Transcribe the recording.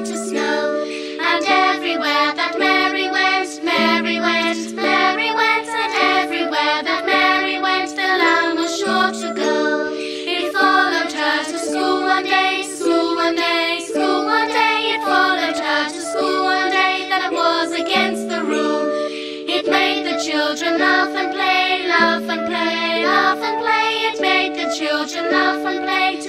white as snow. And everywhere that Mary went, Mary went, Mary went, and everywhere that Mary went, the lamb was sure to go. It followed her to school one day, school one day, school one day. It followed her to school one day, that it was against the rule. It made the children laugh and play, laugh and play, laugh and play. It made the children laugh and play.